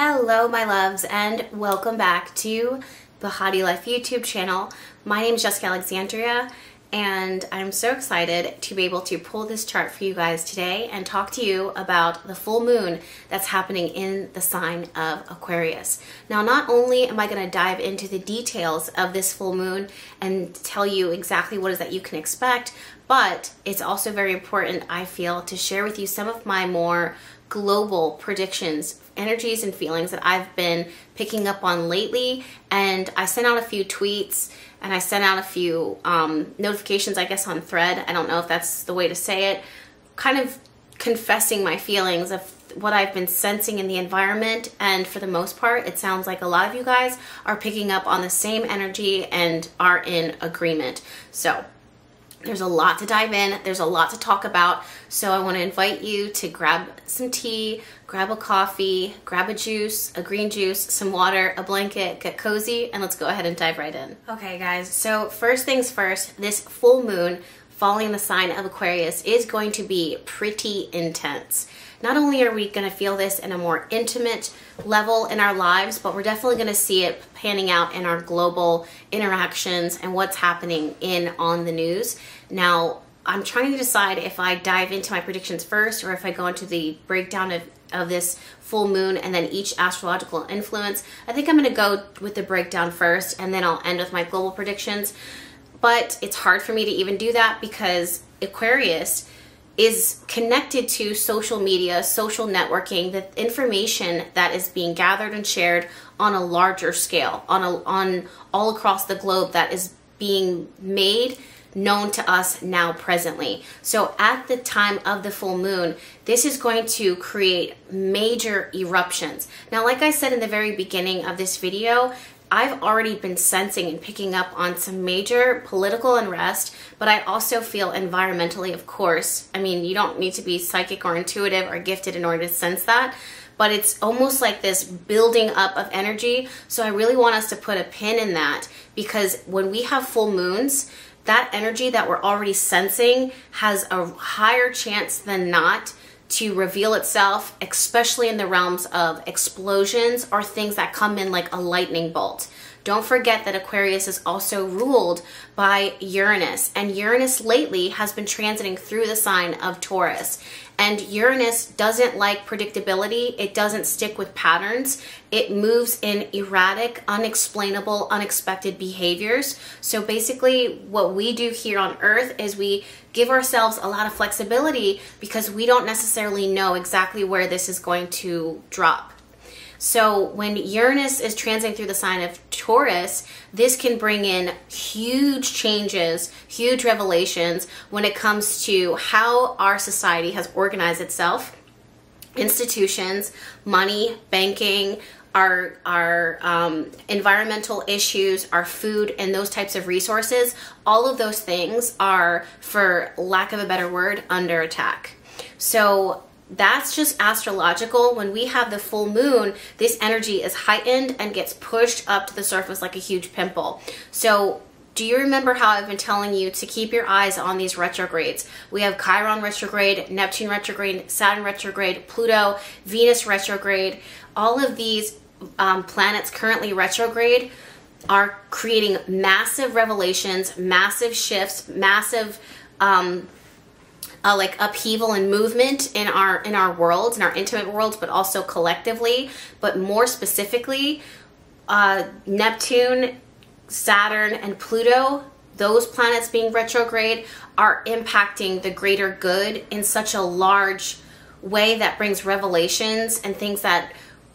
Hello, my loves, and welcome back to the Behati Life YouTube channel. My name is Jessica Alexandria, and I'm so excited to be able to pull this chart for you guys today and talk to you about the full moon that's happening in the sign of Aquarius. Now, not only am I going to dive into the details of this full moon and tell you exactly what is that you can expect, but it's also very important, I feel, to share with you some of my more global predictions, energies, and feelings that I've been picking up on lately. And I sent out a few tweets and I sent out a few um, notifications, I guess, on thread. I don't know if that's the way to say it. Kind of confessing my feelings of what I've been sensing in the environment. And for the most part, it sounds like a lot of you guys are picking up on the same energy and are in agreement. So there's a lot to dive in, there's a lot to talk about. So I want to invite you to grab some tea, grab a coffee, grab a juice, a green juice, some water, a blanket, get cozy, and let's go ahead and dive right in. Okay, guys, so first things first, this full moon falling the sign of Aquarius is going to be pretty intense. Not only are we going to feel this in a more intimate level in our lives, but we're definitely going to see it panning out in our global interactions and what's happening in on the news. Now, I'm trying to decide if I dive into my predictions first or if I go into the breakdown of, of this full moon and then each astrological influence. I think I'm going to go with the breakdown first and then I'll end with my global predictions. But it's hard for me to even do that because Aquarius is connected to social media, social networking, the information that is being gathered and shared on a larger scale, on a, on all across the globe that is being made known to us now presently. So at the time of the full moon, this is going to create major eruptions. Now, like I said in the very beginning of this video, I've already been sensing and picking up on some major political unrest, but I also feel environmentally, of course. I mean, you don't need to be psychic or intuitive or gifted in order to sense that, but it's almost like this building up of energy. So I really want us to put a pin in that because when we have full moons, that energy that we're already sensing has a higher chance than not to reveal itself, especially in the realms of explosions or things that come in like a lightning bolt. Don't forget that Aquarius is also ruled by Uranus, and Uranus lately has been transiting through the sign of Taurus. And Uranus doesn't like predictability, it doesn't stick with patterns. It moves in erratic, unexplainable, unexpected behaviors. So basically, what we do here on Earth is we give ourselves a lot of flexibility because we don't necessarily know exactly where this is going to drop. So when Uranus is transiting through the sign of Taurus, this can bring in huge changes, huge revelations when it comes to how our society has organized itself, institutions, money, banking, our our um, environmental issues, our food, and those types of resources. All of those things are, for lack of a better word, under attack. So that's just astrological. When we have the full moon, this energy is heightened and gets pushed up to the surface like a huge pimple. So do you remember how I've been telling you to keep your eyes on these retrogrades? We have Chiron retrograde, Neptune retrograde, Saturn retrograde, Pluto, Venus retrograde. All of these um, planets currently retrograde are creating massive revelations, massive shifts, massive um, uh, like upheaval and movement in our in our worlds, in our intimate worlds, but also collectively. But more specifically, uh, Neptune, Saturn, and Pluto, those planets being retrograde, are impacting the greater good in such a large way that brings revelations and things that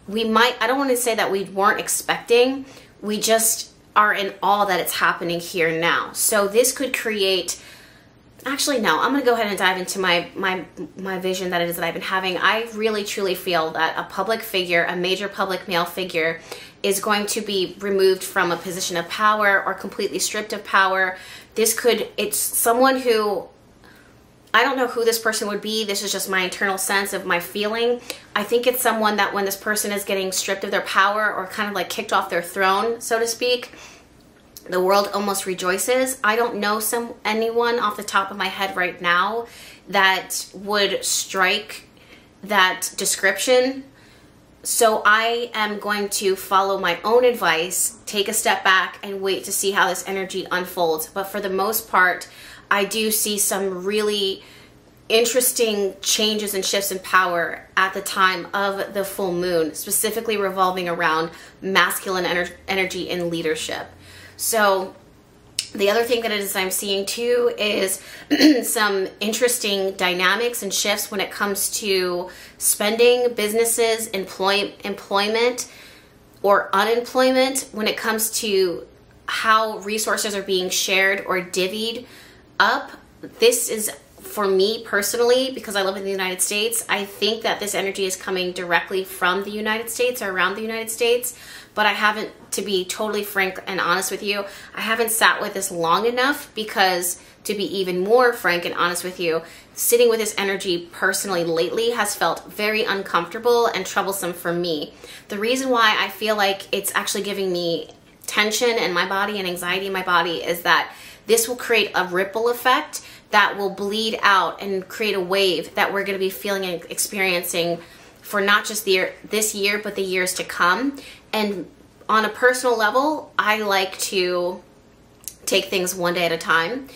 we might. I don't want to say that we weren't expecting. We just are in awe that it's happening here now. So this could create actually no i'm going to go ahead and dive into my my my vision that it is that i've been having i really truly feel that a public figure a major public male figure is going to be removed from a position of power or completely stripped of power this could it's someone who I don't know who this person would be. This is just my internal sense of my feeling. I think it's someone that when this person is getting stripped of their power or kind of like kicked off their throne, so to speak, the world almost rejoices. I don't know some anyone off the top of my head right now that would strike that description. so I am going to follow my own advice, take a step back, and wait to see how this energy unfolds. But for the most part, I do see some really interesting changes and shifts in power at the time of the full moon, specifically revolving around masculine ener- energy and leadership. So, the other thing that is I'm seeing too is some interesting dynamics and shifts when it comes to spending, businesses, employ- employment, or unemployment, when it comes to how resources are being shared or divvied up. This is for me personally, because I live in the United States, I think that this energy is coming directly from the United States or around the United States. But I haven't, to be totally frank and honest with you, I haven't sat with this long enough because, to be even more frank and honest with you, sitting with this energy personally lately has felt very uncomfortable and troublesome for me. The reason why I feel like it's actually giving me tension in my body and anxiety in my body is that this will create a ripple effect that will bleed out and create a wave that we're going to be feeling and experiencing for not just the year, this year but the years to come and on a personal level i like to take things one day at a time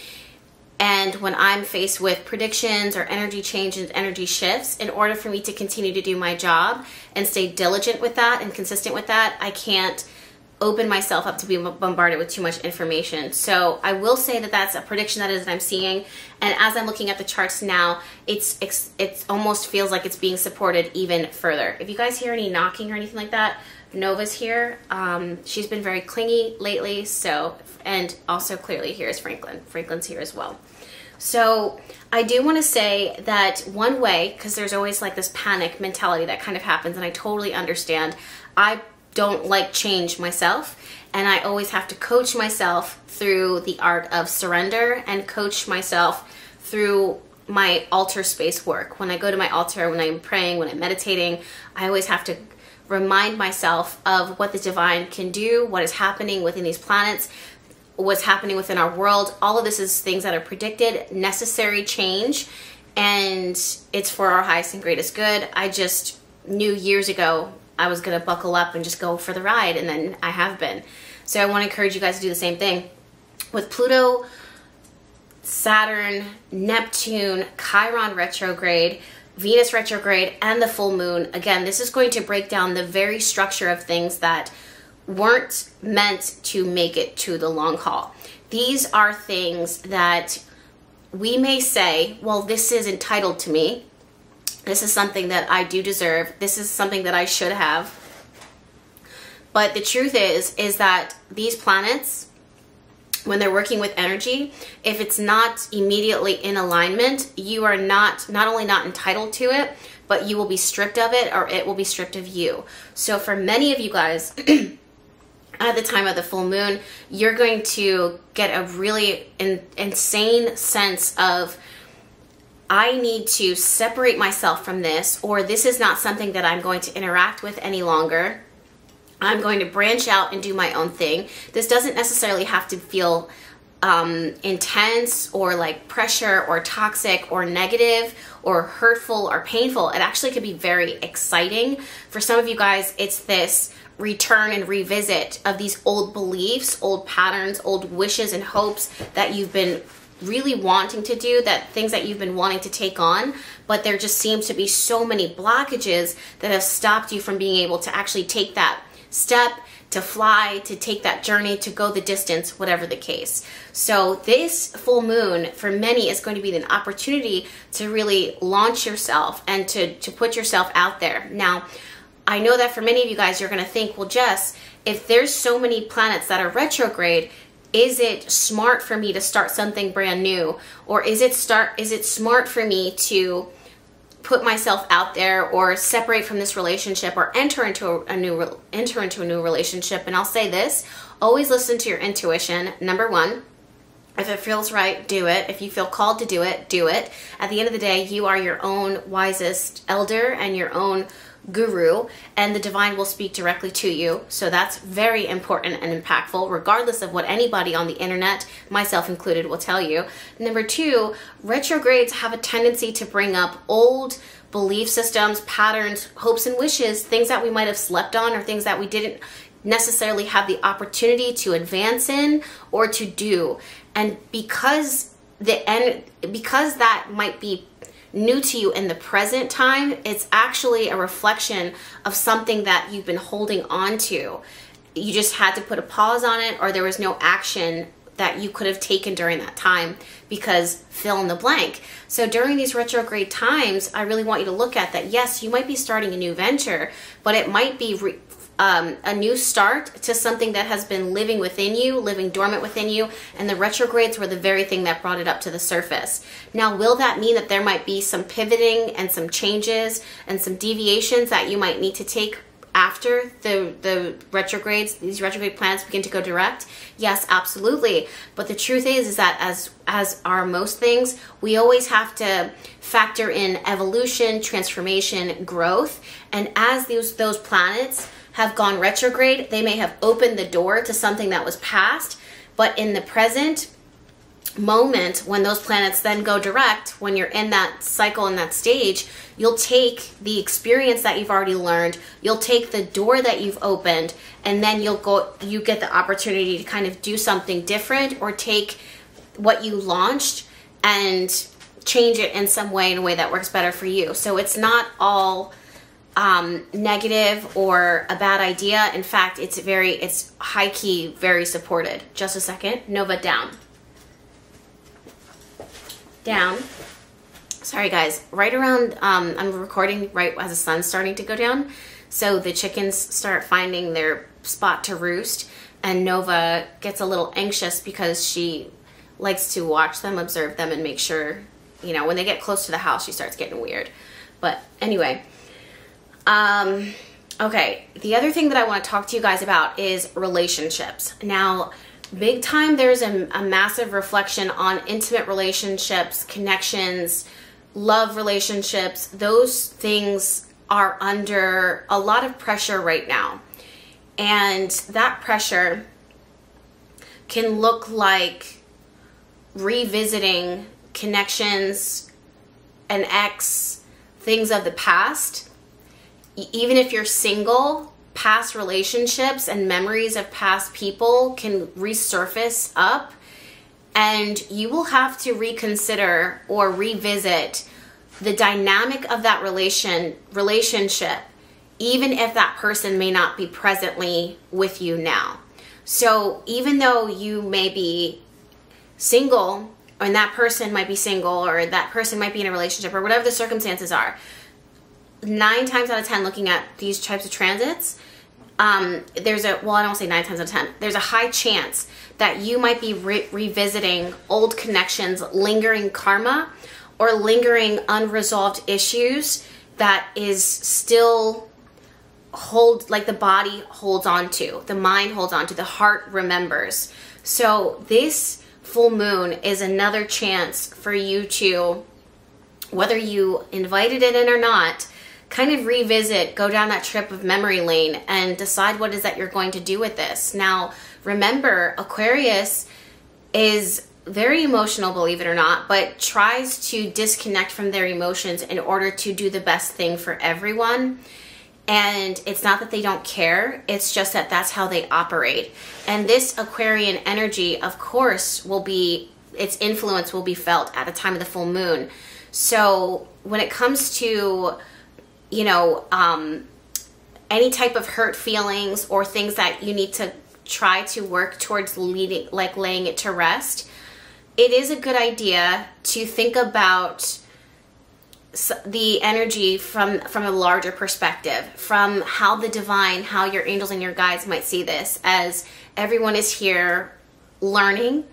and when i'm faced with predictions or energy changes energy shifts in order for me to continue to do my job and stay diligent with that and consistent with that i can't open myself up to be bombarded with too much information. So I will say that that's a prediction that is that I'm seeing. And as I'm looking at the charts now, it's it's it almost feels like it's being supported even further. If you guys hear any knocking or anything like that, Nova's here. Um, she's been very clingy lately. So and also clearly here is Franklin. Franklin's here as well. So I do want to say that one way, because there's always like this panic mentality that kind of happens, and I totally understand. I don't like change myself and I always have to coach myself through the art of surrender and coach myself through my altar space work. When I go to my altar, when I'm praying, when I'm meditating, I always have to remind myself of what the divine can do, what is happening within these planets, what's happening within our world. All of this is things that are predicted, necessary change, and it's for our highest and greatest good. I just knew years ago I was going to buckle up and just go for the ride, and then I have been. So I want to encourage you guys to do the same thing. With Pluto, Saturn, Neptune, Chiron retrograde, Venus retrograde, and the full moon, again, this is going to break down the very structure of things that weren't meant to make it to the long haul. These are things that we may say, well, this is entitled to me. This is something that I do deserve. This is something that I should have. But the truth is, is that these planets, when they're working with energy, if it's not immediately in alignment, you are not, not only not entitled to it, but you will be stripped of it or it will be stripped of you. So for many of you guys, at the time of the full moon, you're going to get a really in, insane sense of I need to separate myself from this, or this is not something that I'm going to interact with any longer. I'm going to branch out and do my own thing. This doesn't necessarily have to feel um, intense or like pressure or toxic or negative or hurtful or painful. It actually could be very exciting. For some of you guys, it's this return and revisit of these old beliefs, old patterns, old wishes and hopes that you've been really wanting to do, that things that you've been wanting to take on, but there just seems to be so many blockages that have stopped you from being able to actually take that step to fly, to take that journey, to go the distance, whatever the case. So, this full moon for many is going to be an opportunity to really launch yourself and to, to put yourself out there. Now, I know that for many of you guys, you're going to think, well, Jess, if there's so many planets that are retrograde, is it smart for me to start something brand new or is it start is it smart for me to put myself out there or separate from this relationship or enter into a, a new enter into a new relationship and I'll say this always listen to your intuition number 1 if it feels right, do it. If you feel called to do it, do it. At the end of the day, you are your own wisest elder and your own guru and the divine will speak directly to you. So that's very important and impactful, regardless of what anybody on the internet, myself included, will tell you. Number two, retrogrades have a tendency to bring up old belief systems, patterns, hopes, and wishes, things that we might have slept on or things that we didn't necessarily have the opportunity to advance in or to do. And because the end because that might be new to you in the present time, it's actually a reflection of something that you've been holding on to. You just had to put a pause on it, or there was no action that you could have taken during that time because fill in the blank. So during these retrograde times, I really want you to look at that. Yes, you might be starting a new venture, but it might be um, a new start to something that has been living within you, living dormant within you, and the retrogrades were the very thing that brought it up to the surface. Now, will that mean that there might be some pivoting and some changes and some deviations that you might need to take after the the retrogrades these retrograde planets begin to go direct? Yes absolutely. But the truth is is that as as are most things we always have to factor in evolution transformation growth. And as those those planets have gone retrograde, they may have opened the door to something that was past, but in the present moment, when those planets then go direct, when you're in that cycle in that stage, you'll take the experience that you've already learned, you'll take the door that you've opened, and then you'll go, you get the opportunity to kind of do something different or take what you launched and change it in some way in a way that works better for you. So it's not all um, negative or a bad idea. In fact, it's very, it's high key, very supported. Just a second. Nova down. Down. Sorry guys, right around, um, I'm recording right as the sun's starting to go down. So the chickens start finding their spot to roost and Nova gets a little anxious because she likes to watch them, observe them and make sure, you know, when they get close to the house, she starts getting weird. But anyway, um, okay, the other thing that I want to talk to you guys about is relationships. Now, big time, there's a, a massive reflection on intimate relationships, connections, love relationships. Those things are under a lot of pressure right now. And that pressure can look like revisiting connections, an ex, things of the past even if you're single, past relationships and memories of past people can resurface up and you will have to reconsider or revisit the dynamic of that relation relationship even if that person may not be presently with you now. So even though you may be single and that person might be single or that person might be in a relationship or whatever the circumstances are, nine times out of ten looking at these types of transits um, there's a well i don't say nine times out of ten there's a high chance that you might be re- revisiting old connections lingering karma or lingering unresolved issues that is still hold like the body holds on to the mind holds on to the heart remembers. So this full moon is another chance for you to whether you invited it in or not kind of revisit, go down that trip of memory lane and decide what is that you're going to do with this. Now, remember, Aquarius is very emotional, believe it or not, but tries to disconnect from their emotions in order to do the best thing for everyone. And it's not that they don't care, it's just that that's how they operate. And this Aquarian energy, of course, will be, its influence will be felt at the time of the full moon. So when it comes to you know, um, any type of hurt feelings or things that you need to try to work towards leading, like laying it to rest, it is a good idea to think about the energy from from a larger perspective from how the divine how your angels and your guides might see this as everyone is here learning.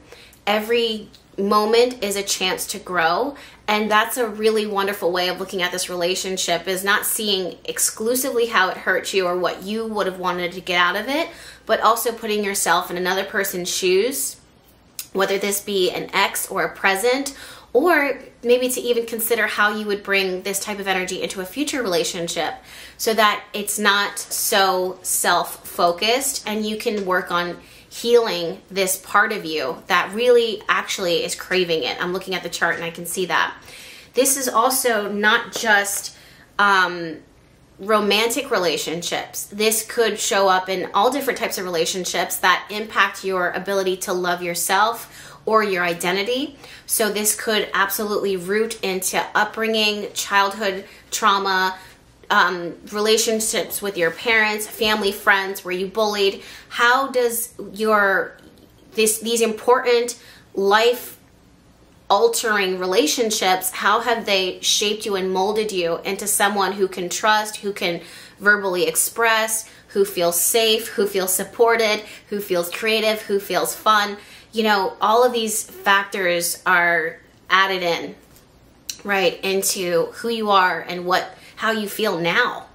Every moment is a chance to grow and that's a really wonderful way of looking at this relationship is not seeing exclusively how it hurts you or what you would have wanted to get out of it but also putting yourself in another person's shoes whether this be an ex or a present or maybe to even consider how you would bring this type of energy into a future relationship so that it's not so self focused and you can work on healing this part of you that really actually is craving it. I'm looking at the chart and I can see that. This is also not just um, romantic relationships. This could show up in all different types of relationships that impact your ability to love yourself or your identity. So, this could absolutely root into upbringing, childhood trauma, um, relationships with your parents, family, friends, were you bullied? How does your this these important life altering relationships how have they shaped you and molded you into someone who can trust who can verbally express who feels safe who feels supported who feels creative who feels fun you know all of these factors are added in right into who you are and what how you feel now.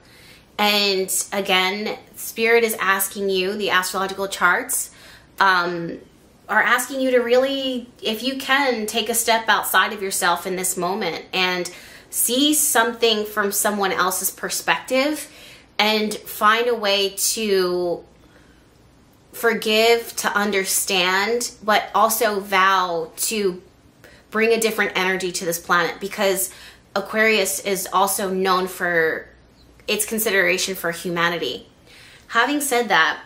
And again, Spirit is asking you, the astrological charts um, are asking you to really, if you can, take a step outside of yourself in this moment and see something from someone else's perspective and find a way to forgive, to understand, but also vow to bring a different energy to this planet because Aquarius is also known for its consideration for humanity. Having said that,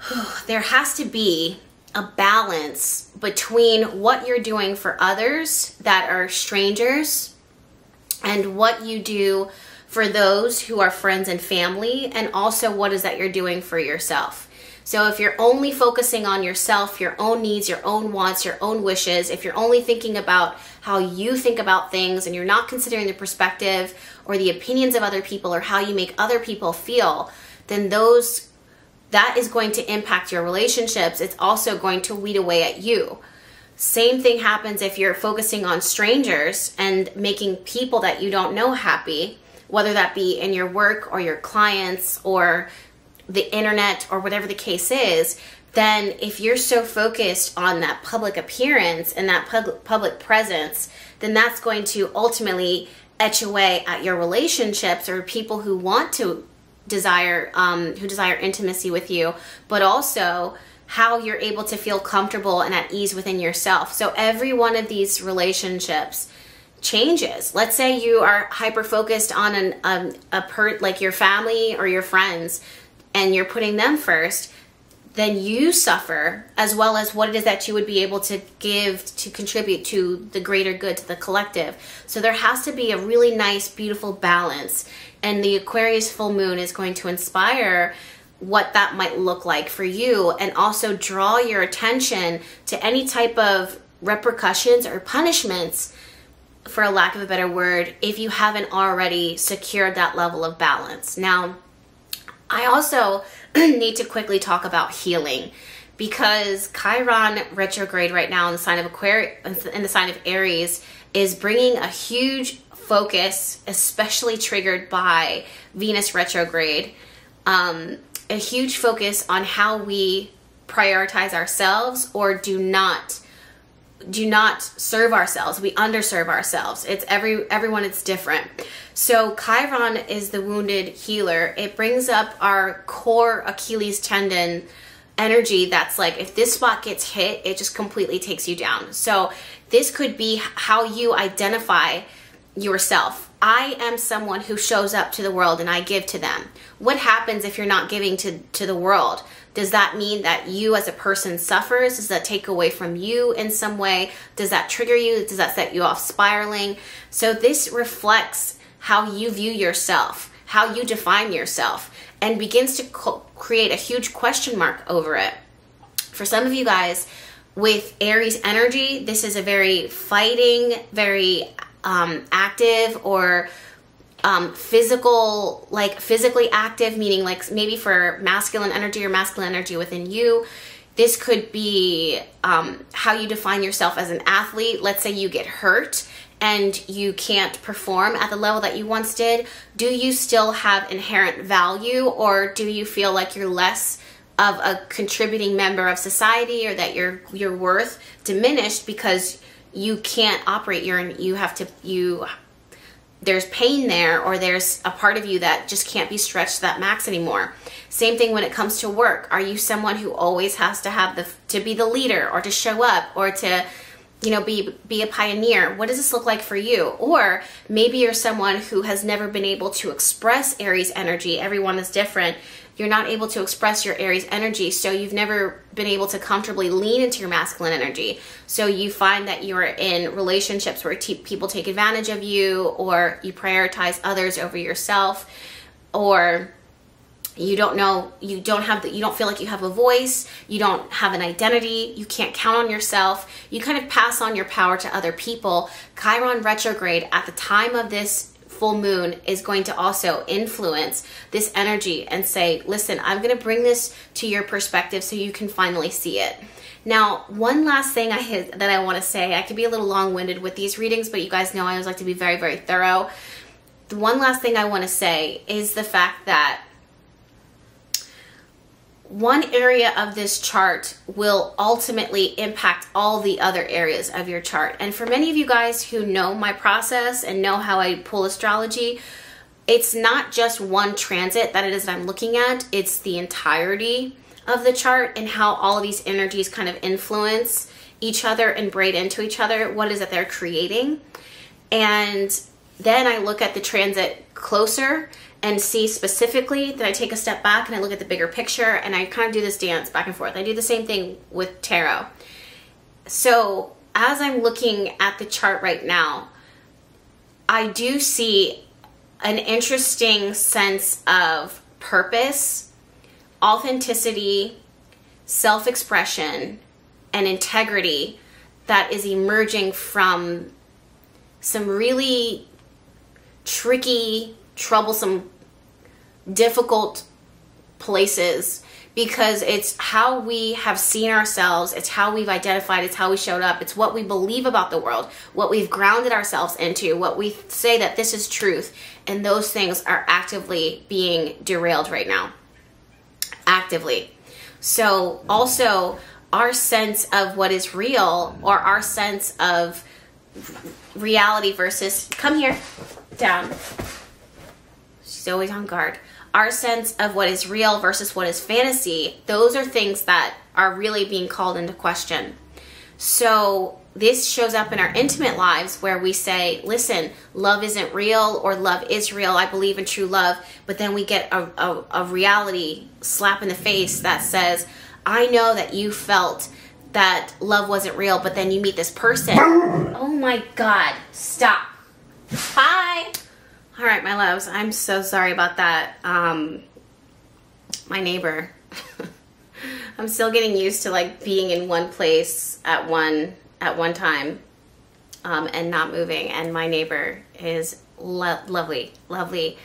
there has to be a balance between what you're doing for others that are strangers and what you do for those who are friends and family, and also what is that you're doing for yourself. So if you're only focusing on yourself, your own needs, your own wants, your own wishes, if you're only thinking about how you think about things and you're not considering the perspective or the opinions of other people or how you make other people feel, then those that is going to impact your relationships. It's also going to weed away at you. Same thing happens if you're focusing on strangers and making people that you don't know happy, whether that be in your work or your clients or the internet or whatever the case is, then if you're so focused on that public appearance and that public public presence, then that's going to ultimately etch away at your relationships or people who want to desire um, who desire intimacy with you, but also how you're able to feel comfortable and at ease within yourself. So every one of these relationships changes. Let's say you are hyper focused on an um, a per like your family or your friends and you're putting them first, then you suffer as well as what it is that you would be able to give to contribute to the greater good, to the collective. So there has to be a really nice, beautiful balance. And the Aquarius full moon is going to inspire what that might look like for you and also draw your attention to any type of repercussions or punishments for a lack of a better word if you haven't already secured that level of balance. Now, I also need to quickly talk about healing because Chiron retrograde right now in the sign of Aquarius in the sign of Aries is bringing a huge focus, especially triggered by Venus retrograde, um, a huge focus on how we prioritize ourselves or do not do not serve ourselves. We underserve ourselves. It's every everyone it's different. So Chiron is the wounded healer. It brings up our core Achilles tendon energy that's like if this spot gets hit, it just completely takes you down. So this could be how you identify yourself. I am someone who shows up to the world and I give to them. What happens if you're not giving to, to the world? Does that mean that you as a person suffers? Does that take away from you in some way? Does that trigger you? Does that set you off spiraling? So this reflects how you view yourself, how you define yourself, and begins to co- create a huge question mark over it. For some of you guys, with Aries energy, this is a very fighting, very um, active or um, physical, like physically active, meaning like maybe for masculine energy or masculine energy within you. This could be um, how you define yourself as an athlete. Let's say you get hurt and you can't perform at the level that you once did. Do you still have inherent value or do you feel like you're less of a contributing member of society or that your your worth diminished because you can't operate. You're you have to you there's pain there or there's a part of you that just can't be stretched to that max anymore. Same thing when it comes to work. Are you someone who always has to have the to be the leader or to show up or to you know be be a pioneer. What does this look like for you? Or maybe you're someone who has never been able to express aries energy. Everyone is different. You're not able to express your aries energy so you've never been able to comfortably lean into your masculine energy. So you find that you're in relationships where people take advantage of you or you prioritize others over yourself or you don't know you don't have the, you don't feel like you have a voice you don't have an identity you can't count on yourself. You kind of pass on your power to other people. Chiron retrograde at the time of this full moon is going to also influence this energy and say listen i'm going to bring this to your perspective so you can finally see it. Now one last thing i that i want to say i could be a little long-winded with these readings but you guys know i always like to be very very thorough. The one last thing i want to say is the fact that one area of this chart will ultimately impact all the other areas of your chart. And for many of you guys who know my process and know how I pull astrology, it's not just one transit that it is that I'm looking at, it's the entirety of the chart and how all of these energies kind of influence each other and braid into each other. What is it they're creating? And then I look at the transit closer and see specifically that I take a step back and I look at the bigger picture and I kind of do this dance back and forth. I do the same thing with tarot. So as I'm looking at the chart right now, I do see an interesting sense of purpose, authenticity, self expression, and integrity that is emerging from some really tricky troublesome, difficult places because it's how we have seen ourselves, it's how we've identified, it's how we showed up, it's what we believe about the world, what we've grounded ourselves into, what we say that this is truth, and those things are actively being derailed right now. Actively. So, also, our sense of what is real or our sense of reality versus come here down She's always on guard. Our sense of what is real versus what is fantasy, those are things that are really being called into question. So, this shows up in our intimate lives where we say, listen, love isn't real or love is real. I believe in true love. But then we get a, a, a reality slap in the face that says, I know that you felt that love wasn't real, but then you meet this person. Oh my God, stop. Hi. All right, my loves, I'm so sorry about that. Um, my neighbor. I'm still getting used to like being in one place at one at one time um, and not moving. And my neighbor is lo- lovely, lovely.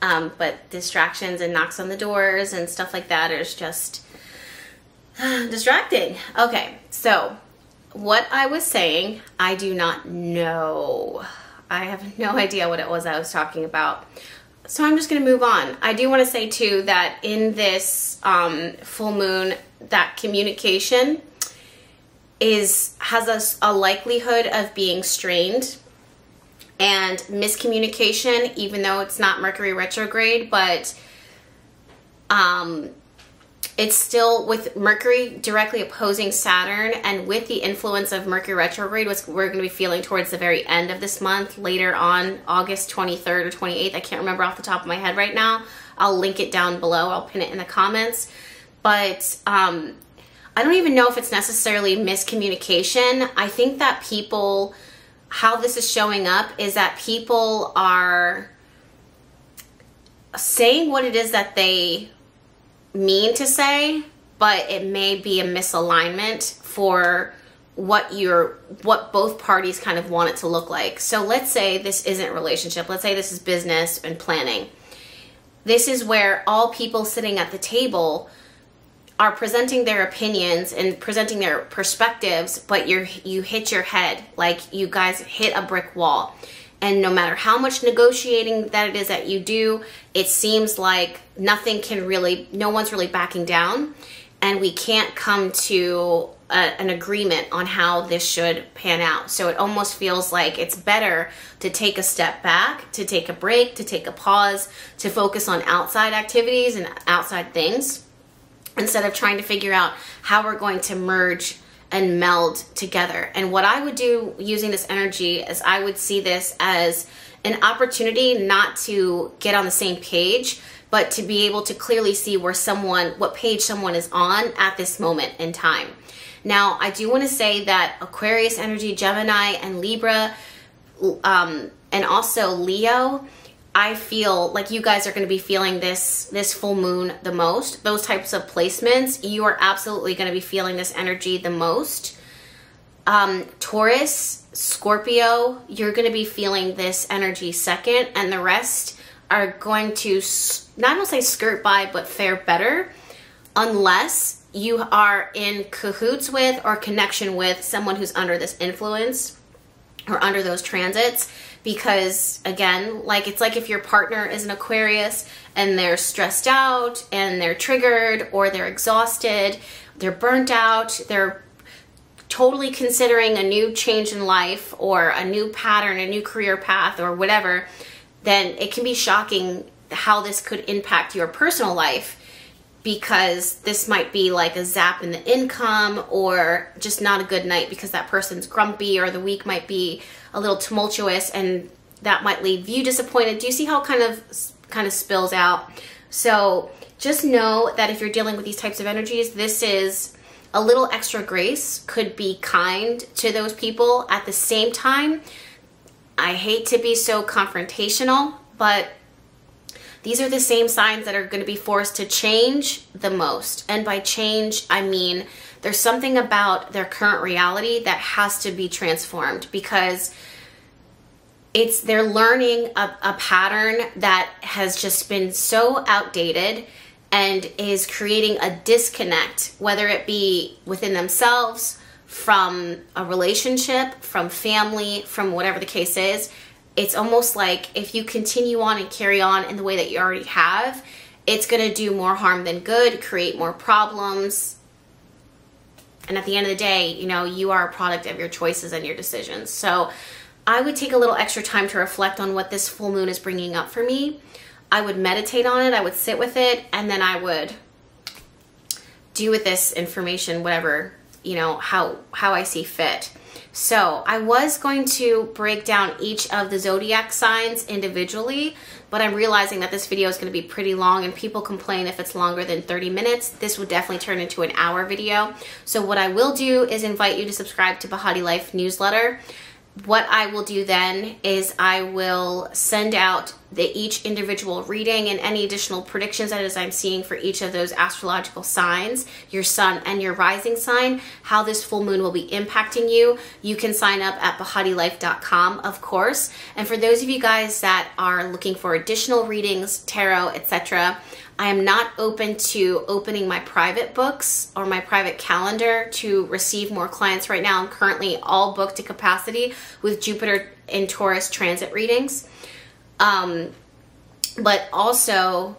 Um, but distractions and knocks on the doors and stuff like that is just distracting. Okay, so what I was saying, I do not know. I have no idea what it was I was talking about. So I'm just going to move on. I do want to say too that in this um, full moon, that communication is has a, a likelihood of being strained and miscommunication, even though it's not Mercury retrograde, but um, it's still with Mercury directly opposing Saturn and with the influence of Mercury retrograde, which we're going to be feeling towards the very end of this month, later on August 23rd or 28th. I can't remember off the top of my head right now. I'll link it down below. I'll pin it in the comments. But um, I don't even know if it's necessarily miscommunication. I think that people, how this is showing up is that people are saying what it is that they mean to say, but it may be a misalignment for what you're what both parties kind of want it to look like. So let's say this isn't relationship. Let's say this is business and planning. This is where all people sitting at the table are presenting their opinions and presenting their perspectives, but you're you hit your head like you guys hit a brick wall. And no matter how much negotiating that it is that you do, it seems like nothing can really, no one's really backing down. And we can't come to a, an agreement on how this should pan out. So it almost feels like it's better to take a step back, to take a break, to take a pause, to focus on outside activities and outside things instead of trying to figure out how we're going to merge and meld together. And what I would do using this energy is I would see this as an opportunity not to get on the same page, but to be able to clearly see where someone, what page someone is on at this moment in time. Now, I do want to say that Aquarius energy, Gemini, and Libra, um, and also Leo, I feel like you guys are going to be feeling this this full moon the most. Those types of placements, you are absolutely going to be feeling this energy the most. Um, Taurus, Scorpio, you're going to be feeling this energy second, and the rest are going to not only say skirt by, but fare better, unless you are in cahoots with or connection with someone who's under this influence or under those transits because again like it's like if your partner is an aquarius and they're stressed out and they're triggered or they're exhausted they're burnt out they're totally considering a new change in life or a new pattern a new career path or whatever then it can be shocking how this could impact your personal life because this might be like a zap in the income or just not a good night because that person's grumpy or the week might be a little tumultuous and that might leave you disappointed. Do you see how kind of kind of spills out? So just know that if you're dealing with these types of energies, this is a little extra grace could be kind to those people at the same time. I hate to be so confrontational, but these are the same signs that are going to be forced to change the most. And by change, I mean there's something about their current reality that has to be transformed because it's they're learning a, a pattern that has just been so outdated and is creating a disconnect, whether it be within themselves, from a relationship, from family, from whatever the case is it's almost like if you continue on and carry on in the way that you already have, it's going to do more harm than good, create more problems. And at the end of the day, you know, you are a product of your choices and your decisions. So I would take a little extra time to reflect on what this full moon is bringing up for me. I would meditate on it, I would sit with it, and then I would do with this information whatever, you know, how how I see fit. So I was going to break down each of the zodiac signs individually, but I'm realizing that this video is going to be pretty long and people complain if it's longer than 30 minutes. This would definitely turn into an hour video. So what I will do is invite you to subscribe to Behati Life newsletter what I will do then is I will send out the each individual reading and any additional predictions that as I'm seeing for each of those astrological signs, your sun and your rising sign, how this full moon will be impacting you. You can sign up at BehatiLife.com, of course. And for those of you guys that are looking for additional readings, tarot, etc., I am not open to opening my private books or my private calendar to receive more clients right now. I'm currently all booked to capacity with Jupiter in Taurus transit readings. Um, but also,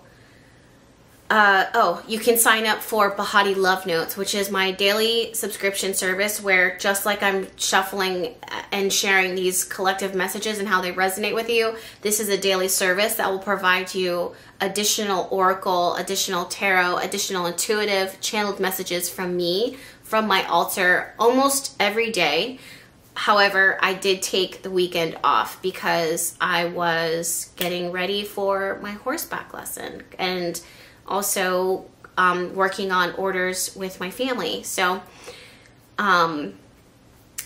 uh, oh, you can sign up for Behati Love Notes, which is my daily subscription service where just like I'm shuffling and sharing these collective messages and how they resonate with you, this is a daily service that will provide you additional oracle, additional tarot, additional intuitive channeled messages from me, from my altar almost every day. However, I did take the weekend off because I was getting ready for my horseback lesson and also um, working on orders with my family. So, um,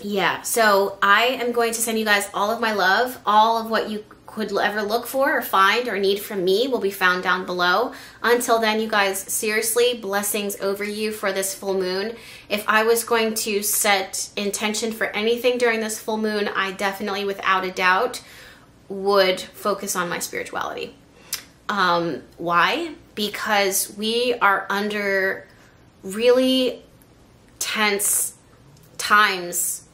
yeah, so I am going to send you guys all of my love, all of what you could ever look for or find or need from me will be found down below. Until then, you guys, seriously, blessings over you for this full moon. If I was going to set intention for anything during this full moon, I definitely, without a doubt, would focus on my spirituality. Um, why? Because we are under really tense times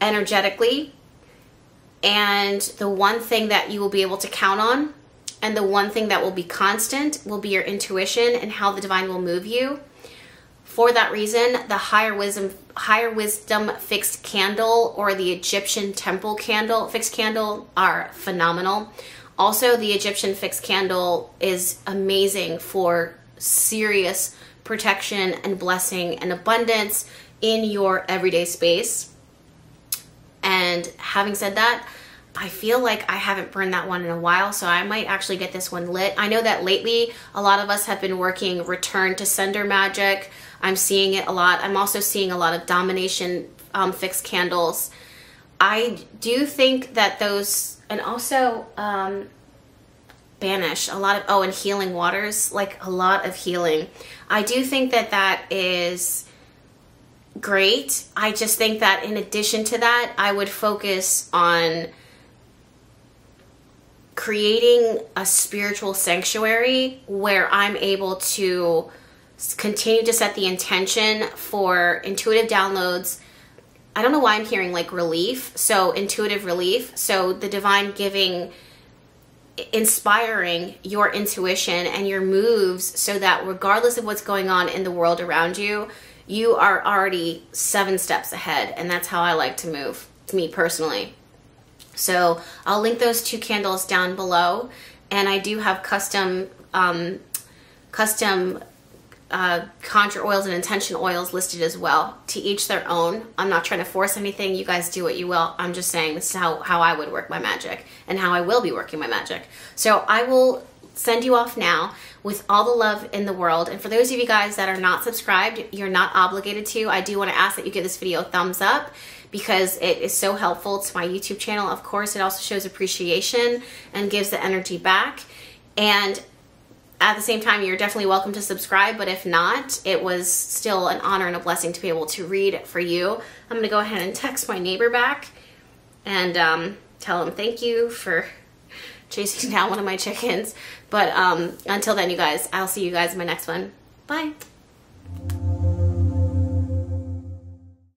energetically. And the one thing that you will be able to count on and the one thing that will be constant will be your intuition and how the divine will move you. For that reason, the higher wisdom higher wisdom fixed candle or the Egyptian temple candle fixed candle are phenomenal. Also, the Egyptian fixed candle is amazing for serious protection and blessing and abundance in your everyday space. And having said that, I feel like I haven't burned that one in a while, so I might actually get this one lit. I know that lately a lot of us have been working return to sender magic. I'm seeing it a lot. I'm also seeing a lot of domination um, fixed candles. I do think that those, and also um, banish a lot of, oh, and healing waters, like a lot of healing. I do think that that is great. I just think that in addition to that, I would focus on creating a spiritual sanctuary where I'm able to continue to set the intention for intuitive downloads. I don't know why I'm hearing like relief. So, intuitive relief. So, the divine giving, inspiring your intuition and your moves so that regardless of what's going on in the world around you, you are already seven steps ahead. And that's how I like to move, to me personally. So I'll link those two candles down below. And I do have custom, um, custom uh, conjure oils and intention oils listed as well. To each their own. I'm not trying to force anything. You guys do what you will. I'm just saying this is how, how I would work my magic and how I will be working my magic. So I will send you off now with all the love in the world. And for those of you guys that are not subscribed, you're not obligated to. I do want to ask that you give this video a thumbs up because it is so helpful to my YouTube channel. Of course, it also shows appreciation and gives the energy back. And at the same time, you're definitely welcome to subscribe, but if not, it was still an honor and a blessing to be able to read for you. I'm going to go ahead and text my neighbor back and um, tell him thank you for chasing down one of my chickens. But um, until then, you guys, I'll see you guys in my next one. Bye.